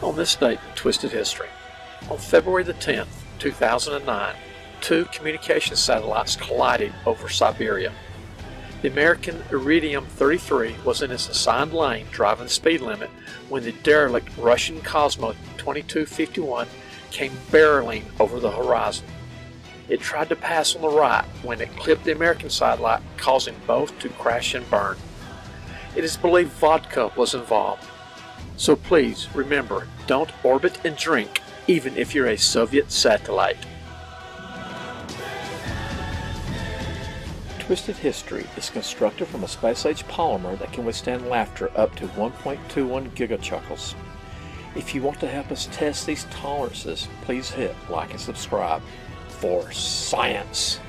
On this date in Twisted History, on February the 10th, 2009, two communication satellites collided over Siberia. The American Iridium 33 was in its assigned lane driving the speed limit when the derelict Russian Cosmos 2251 came barreling over the horizon. It tried to pass on the right when it clipped the American satellite, causing both to crash and burn. It is believed vodka was involved. So please remember, don't orbit and drink even if you're a Soviet satellite. Twisted History is constructed from a space-age polymer that can withstand laughter up to 1.21 gigachuckles. If you want to help us test these tolerances, please hit like and subscribe for science.